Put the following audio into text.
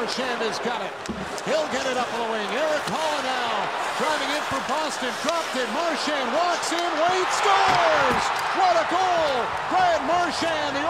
Marchand has got it. He'll get it up on the wing. Erik Haula now driving in for Boston. Dropped it. Marchand walks in. Wade scores. What a goal. Brad Marchand, the